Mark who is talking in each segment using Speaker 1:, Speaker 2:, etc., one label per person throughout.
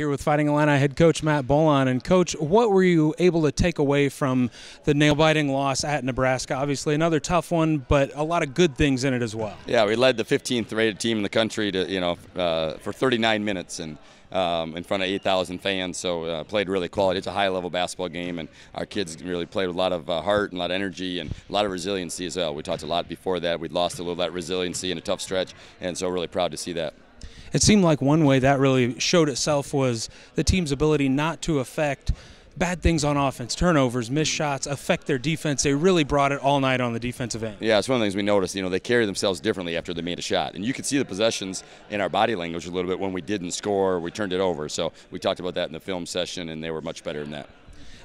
Speaker 1: Here with Fighting Illini head coach Matt Bollant. And, coach, what were you able to take away from the nail biting loss at Nebraska? Obviously, another tough one, but a lot of good things in it as well.
Speaker 2: Yeah, we led the 15th rated team in the country to, you know, uh, for 39 minutes. And um, in front of 8,000 fans. So uh, played really quality. It's a high-level basketball game, and our kids really played with a lot of uh, heart and a lot of energy and a lot of resiliency as well. We talked a lot before that. We'd lost a little of that resiliency in a tough stretch, and so really proud to see that.
Speaker 1: It seemed like one way that really showed itself was the team's ability not to affect bad things on offense, turnovers, missed shots, affect their defense. They really brought it all night on the defensive end.
Speaker 2: Yeah, it's one of the things we noticed. You know, they carry themselves differently after they made a shot, and you could see the possessions in our body language a little bit when we didn't score, we turned it over. So we talked about that in the film session, and they were much better than that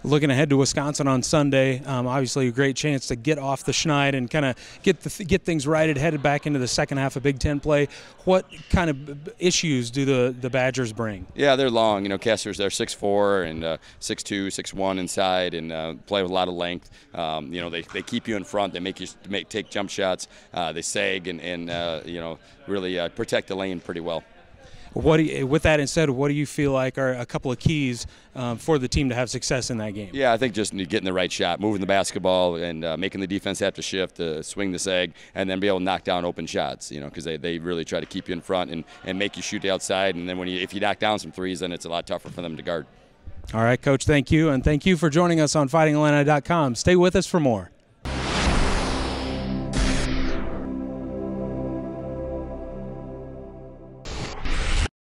Speaker 1: looking ahead to Wisconsin on Sunday. Um, obviously, a great chance to get off the schneid and kind of get the, get things righted, headed back into the second half of Big Ten play. What kind of issues do the, the Badgers bring?
Speaker 2: Yeah, they're long. You know, Kessler's they're 6'4 and uh, 6'2, 6'1 inside and uh, play with a lot of length. Um, you know, they, they keep you in front. They make you make take jump shots. Uh, they sag and, and uh, you know, really uh, protect the lane pretty well.
Speaker 1: What you, with that instead, what do you feel like are a couple of keys um, for the team to have success in that game?
Speaker 2: Yeah, I think just getting the right shot, moving the basketball, and uh, making the defense have to shift, to swing the sag, and then be able to knock down open shots. You know, because they, they really try to keep you in front and, and make you shoot the outside, and then when you if you knock down some threes, then it's a lot tougher for them to guard.
Speaker 1: All right, Coach. Thank you, and thank you for joining us on FightingIllini.com. Stay with us for more.